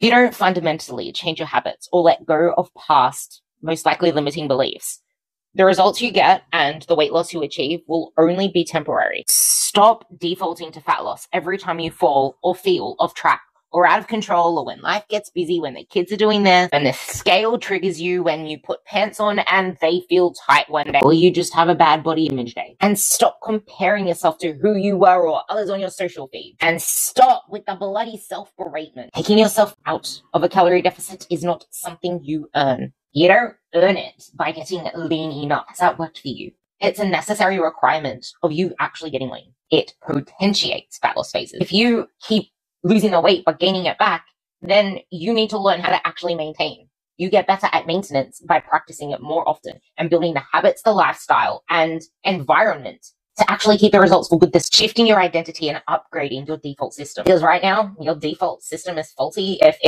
you don't fundamentally change your habits or let go of past, most likely limiting beliefs, the results you get and the weight loss you achieve will only be temporary. Stop defaulting to fat loss every time you fall or feel off track or out of control or when life gets busy, when the kids are doing this, when the scale triggers you, when you put pants on and they feel tight one day, or you just have a bad body image day. And stop comparing yourself to who you were or others on your social feed. And stop with the bloody self beratement. Taking yourself out of a calorie deficit is not something you earn. You don't earn it by getting lean enough. Has that worked for you? It's a necessary requirement of you actually getting lean. It potentiates fat loss phases. If you keep losing the weight but gaining it back, then you need to learn how to actually maintain. You get better at maintenance by practicing it more often and building the habits, the lifestyle and environment to actually keep the results for good. This shifting your identity and upgrading your default system. Because right now, your default system is faulty. If